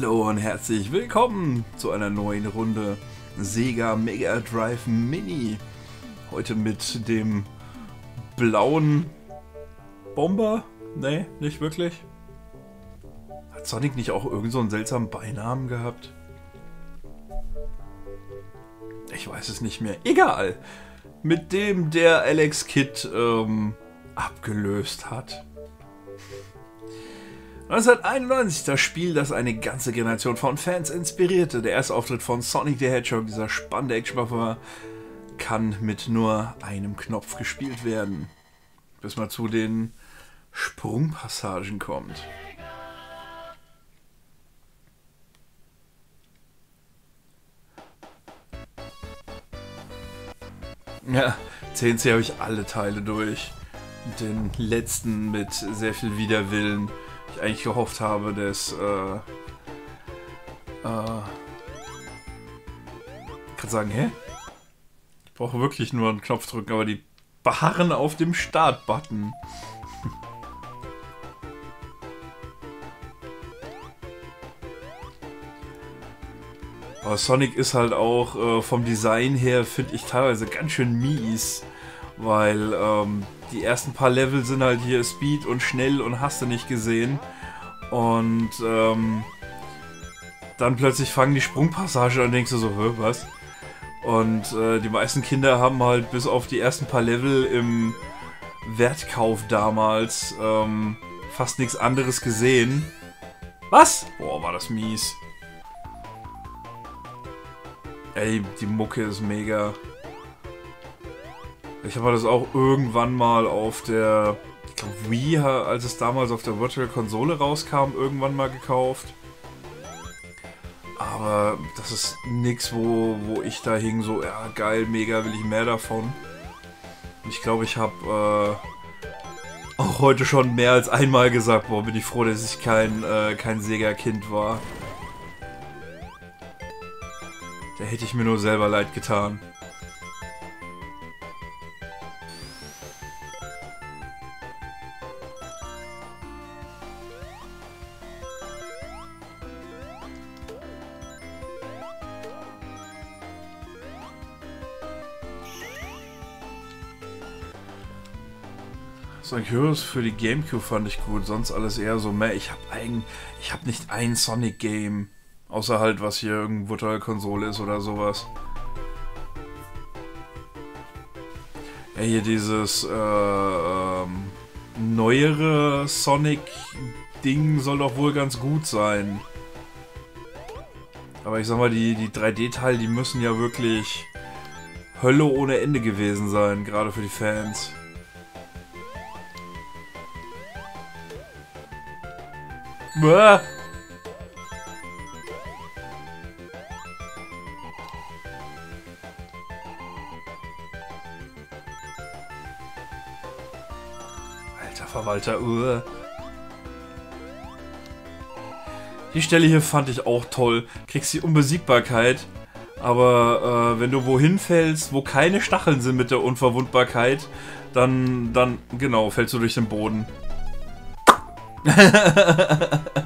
Hallo und herzlich willkommen zu einer neuen Runde Sega Mega Drive Mini. Heute mit dem blauen Bomber? Nee, nicht wirklich. Hat Sonic nicht auch irgend so einen seltsamen Beinamen gehabt? Ich weiß es nicht mehr. Egal. Mit dem der Alex Kidd ähm, abgelöst hat. 1991 das Spiel, das eine ganze Generation von Fans inspirierte. Der erste Auftritt von Sonic the Hedgehog, dieser spannende Actionwaffe, kann mit nur einem Knopf gespielt werden. Bis man zu den Sprungpassagen kommt. Ja, CNC habe ich alle Teile durch. Den letzten mit sehr viel Widerwillen. Ich eigentlich gehofft habe, dass. Äh, äh, ich kann sagen, hä? Ich brauche wirklich nur einen Knopf drücken, aber die beharren auf dem Start-Button. Aber Sonic ist halt auch äh, vom Design her, finde ich, teilweise ganz schön mies. Weil ähm, die ersten paar Level sind halt hier Speed und schnell und hast du nicht gesehen. Und ähm, dann plötzlich fangen die Sprungpassage an denkst du so, Hö, was? Und äh, die meisten Kinder haben halt bis auf die ersten paar Level im Wertkauf damals ähm, fast nichts anderes gesehen. Was? Boah, war das mies. Ey, die Mucke ist mega. Ich habe das auch irgendwann mal auf der ich glaube Wii, als es damals auf der Virtual Konsole rauskam, irgendwann mal gekauft. Aber das ist nix, wo, wo ich da hing, so, ja geil, mega, will ich mehr davon. Ich glaube, ich habe äh, auch heute schon mehr als einmal gesagt, boah, bin ich froh, dass ich kein, äh, kein Sega-Kind war. Da hätte ich mir nur selber leid getan. Sonic Heroes für die Gamecube fand ich gut, sonst alles eher so mehr. Ich habe eigen, ich habe nicht ein Sonic Game, außer halt was hier irgendwo Virtual Konsole ist oder sowas. Ja, hier dieses äh, ähm, neuere Sonic Ding soll doch wohl ganz gut sein. Aber ich sag mal, die, die 3D-Teile, die müssen ja wirklich Hölle ohne Ende gewesen sein, gerade für die Fans. Bäh. Alter Verwalter, uh. Die Stelle hier fand ich auch toll. Kriegst die Unbesiegbarkeit, aber äh, wenn du wohin fällst, wo keine Stacheln sind mit der Unverwundbarkeit, dann, dann, genau, fällst du durch den Boden.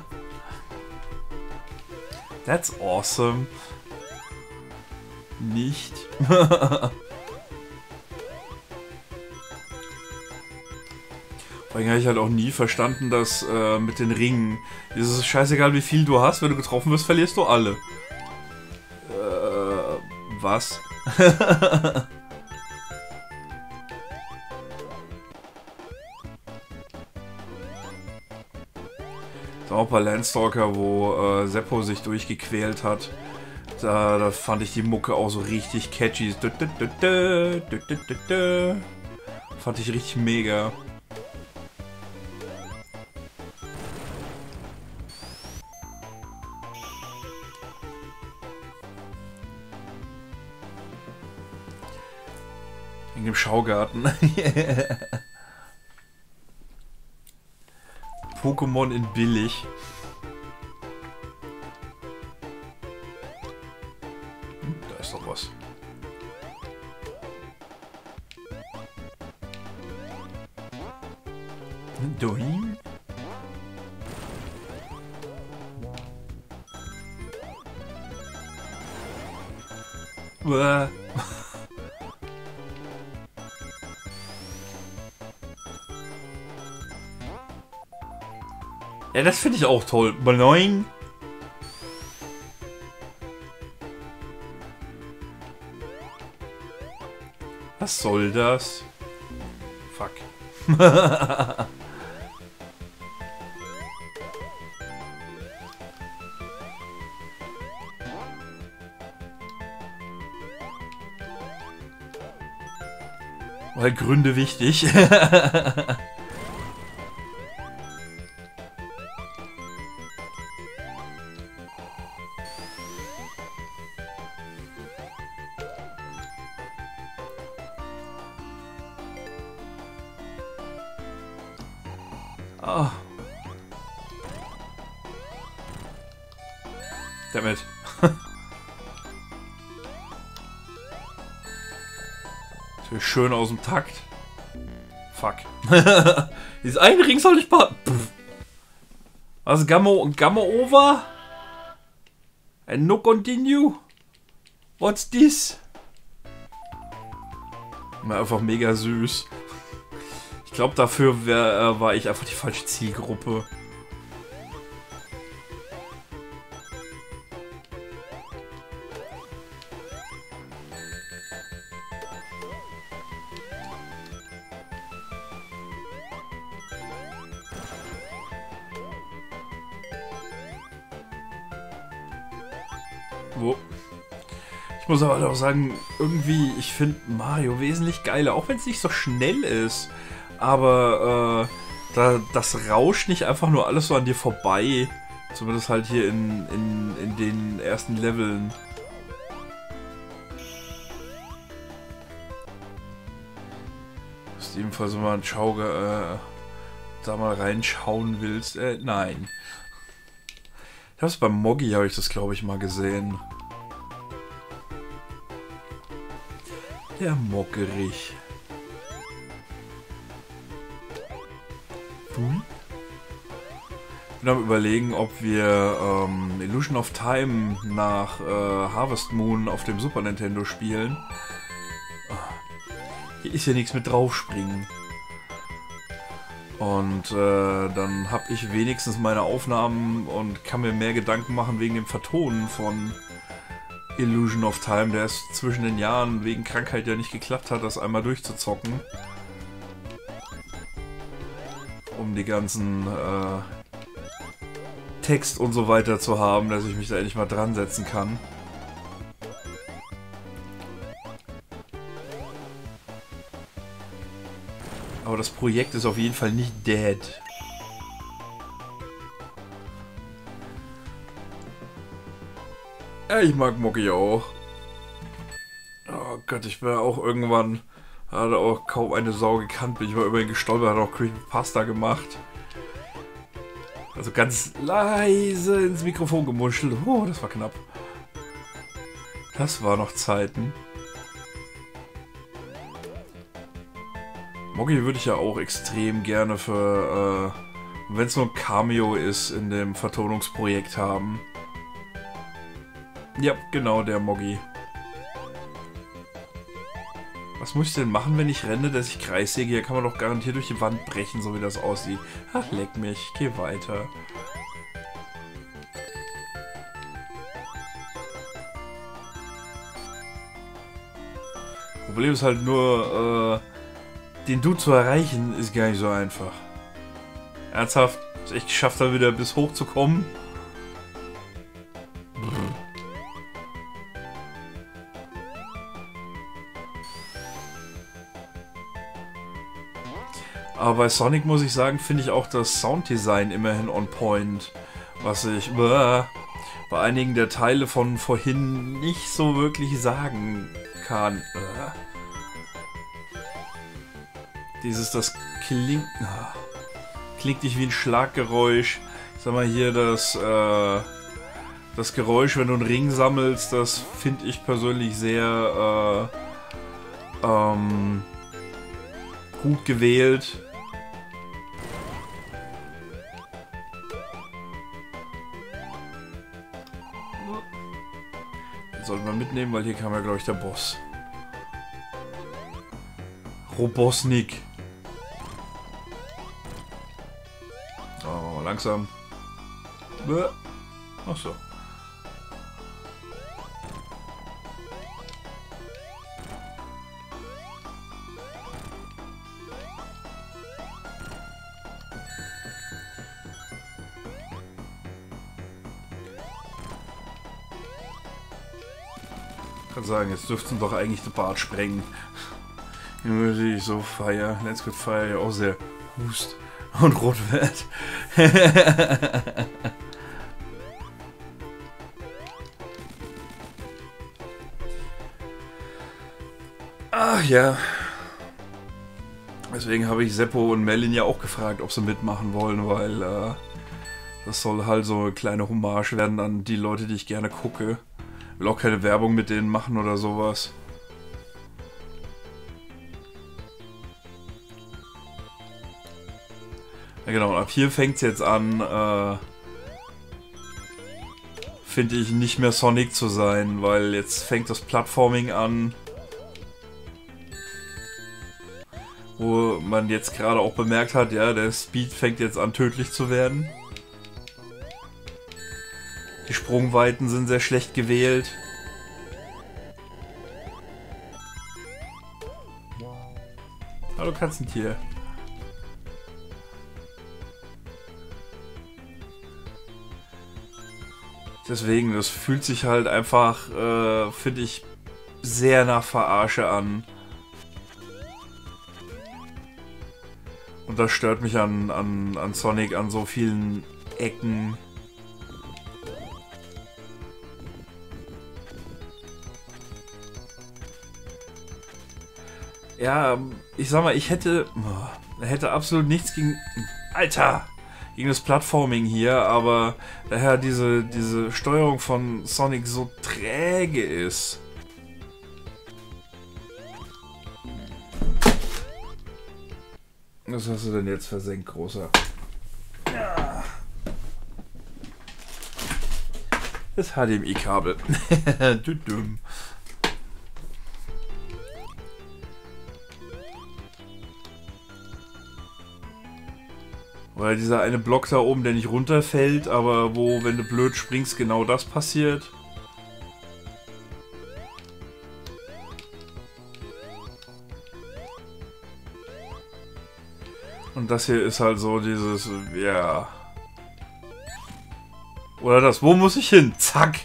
That's awesome. Nicht. Vor allem habe ich halt auch nie verstanden, dass äh, mit den Ringen. Es ist scheißegal, wie viel du hast. Wenn du getroffen wirst, verlierst du alle. Äh, was? auch bei Landstalker, wo äh, Seppo sich durchgequält hat. Da, da, fand ich die Mucke auch so richtig catchy. Fand ich richtig mega. In dem Schaugarten. Pokémon in billig. Ja, das finde ich auch toll. Nein. Was soll das? Fuck. Weil Gründe wichtig. Schön aus dem Takt. Fuck. Dieses eine Ring soll ich paar. Was? Gamma, Gamma over? And no continue? What's this? Einfach mega süß. Ich glaube, dafür wär, äh, war ich einfach die falsche Zielgruppe. Wo? Ich muss aber auch sagen, irgendwie, ich finde Mario wesentlich geiler, auch wenn es nicht so schnell ist. Aber äh, da, das rauscht nicht einfach nur alles so an dir vorbei. Zumindest halt hier in, in, in den ersten Leveln. Ist ebenfalls, wenn man Schau, äh, da mal reinschauen willst. Äh, nein. Ich hab's beim Moggi, habe ich das glaube ich mal gesehen. Der Mockerich. Hm? bin am überlegen, ob wir ähm, Illusion of Time nach äh, Harvest Moon auf dem Super Nintendo spielen. Hier ist ja nichts mit draufspringen. Und äh, dann habe ich wenigstens meine Aufnahmen und kann mir mehr Gedanken machen wegen dem Vertonen von Illusion of Time, der es zwischen den Jahren wegen Krankheit ja nicht geklappt hat, das einmal durchzuzocken. Um die ganzen äh, Text und so weiter zu haben, dass ich mich da endlich mal dran setzen kann. Das Projekt ist auf jeden Fall nicht dead. Ja, ich mag Mocky auch. Oh Gott, ich bin auch irgendwann... Hat auch kaum eine Sau gekannt, bin ich mal über ihn gestolpert, hat auch Creepypasta gemacht. Also ganz leise ins Mikrofon gemuschelt. Oh, das war knapp. Das war noch Zeiten. Moggy würde ich ja auch extrem gerne für, äh, wenn es nur ein Cameo ist, in dem Vertonungsprojekt haben. Ja, genau, der Moggy. Was muss ich denn machen, wenn ich renne, dass ich Kreissäge? Hier kann man doch garantiert durch die Wand brechen, so wie das aussieht. Ach, leck mich. Geh weiter. Problem ist halt nur, äh, den Du zu erreichen, ist gar nicht so einfach. Ernsthaft, ich geschafft da wieder bis hoch zu kommen. Aber bei Sonic muss ich sagen, finde ich auch das Sounddesign immerhin on point. Was ich äh, bei einigen der Teile von vorhin nicht so wirklich sagen kann. Äh. Dieses, das klingt... Ah, klingt nicht wie ein Schlaggeräusch. Sag mal hier, das... Äh, das Geräusch, wenn du einen Ring sammelst, das finde ich persönlich sehr äh, ähm, gut gewählt. Sollten wir mitnehmen, weil hier kam ja, glaube ich, der Boss. Robosnik. Oh, langsam. Ach so. Kann sagen, jetzt dürften doch eigentlich den Bart sprengen. Nur die so Fire, Let's Get Fire auch sehr hust und rot wird. Ach ja. Deswegen habe ich Seppo und Melin ja auch gefragt, ob sie mitmachen wollen, weil äh, das soll halt so eine kleine Hommage werden an die Leute, die ich gerne gucke. Will auch keine Werbung mit denen machen oder sowas. Genau, ab hier fängt es jetzt an, äh, finde ich, nicht mehr Sonic zu sein, weil jetzt fängt das Plattforming an, wo man jetzt gerade auch bemerkt hat, ja, der Speed fängt jetzt an tödlich zu werden. Die Sprungweiten sind sehr schlecht gewählt. Hallo Katzentier. Deswegen, das fühlt sich halt einfach, äh, finde ich, sehr nach Verarsche an. Und das stört mich an, an, an Sonic an so vielen Ecken. Ja, ich sag mal, ich hätte, hätte absolut nichts gegen... Alter! Gegen das Plattforming hier, aber daher diese, diese Steuerung von Sonic so träge ist. Was hast du denn jetzt versenkt, Großer? Ja. Das HDMI-Kabel. du dumm. Weil dieser eine Block da oben, der nicht runterfällt, aber wo, wenn du blöd springst, genau das passiert. Und das hier ist halt so dieses, ja... Oder das, wo muss ich hin? Zack!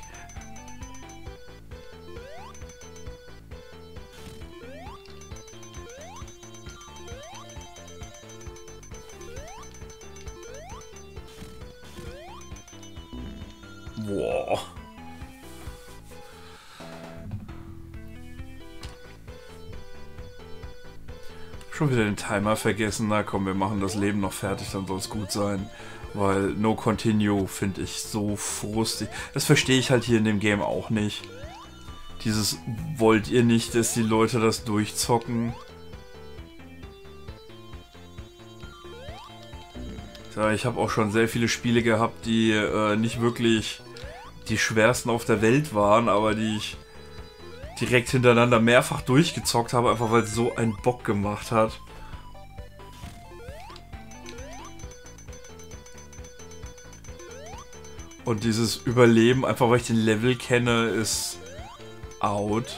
Timer vergessen. Na komm, wir machen das Leben noch fertig, dann soll es gut sein. Weil No Continue finde ich so frustig. Das verstehe ich halt hier in dem Game auch nicht. Dieses wollt ihr nicht, dass die Leute das durchzocken. Ja, ich habe auch schon sehr viele Spiele gehabt, die äh, nicht wirklich die schwersten auf der Welt waren, aber die ich direkt hintereinander mehrfach durchgezockt habe, einfach weil es so einen Bock gemacht hat. Und dieses Überleben, einfach weil ich den Level kenne, ist out.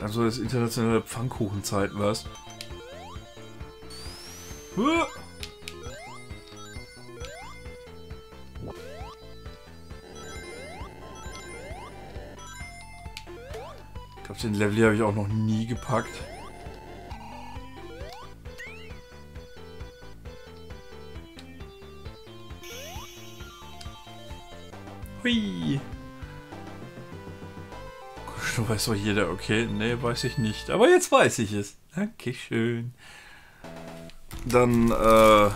Also das internationale Pfannkuchenzeit, was? Ich den Level habe ich auch noch nie gepackt. Hui. Du weißt doch jeder, okay? Nee, weiß ich nicht. Aber jetzt weiß ich es. Dankeschön. Dann äh,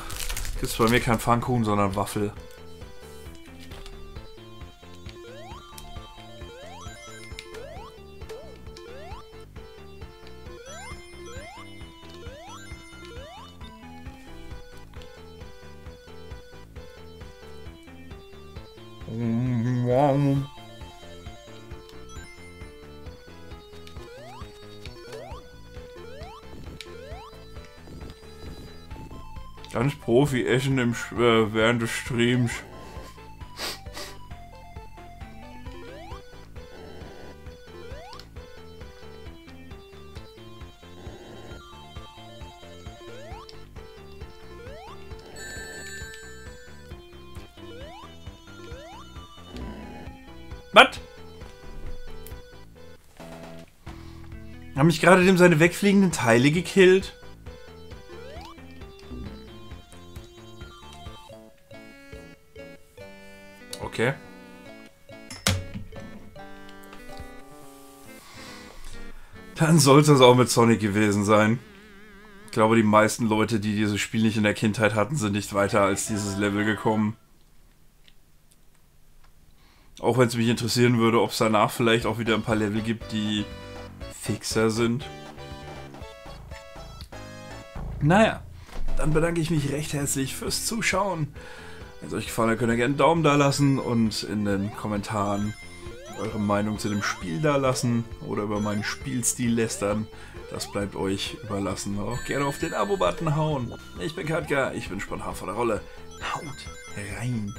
gibt es bei mir kein Pfannkuchen, sondern Waffel. Ganz Profi essen im, äh, während des Streams. Was? Haben mich gerade dem seine wegfliegenden Teile gekillt? Okay. Dann sollte es auch mit Sonic gewesen sein. Ich glaube, die meisten Leute, die dieses Spiel nicht in der Kindheit hatten, sind nicht weiter als dieses Level gekommen. Auch wenn es mich interessieren würde, ob es danach vielleicht auch wieder ein paar Level gibt, die fixer sind. Naja, dann bedanke ich mich recht herzlich fürs Zuschauen. Wenn es euch gefallen hat, könnt ihr gerne einen Daumen da lassen und in den Kommentaren eure Meinung zu dem Spiel da lassen oder über meinen Spielstil lästern. Das bleibt euch überlassen. Auch gerne auf den Abo-Button hauen. Ich bin Katka, ich bin spontan vor der Rolle. Haut rein!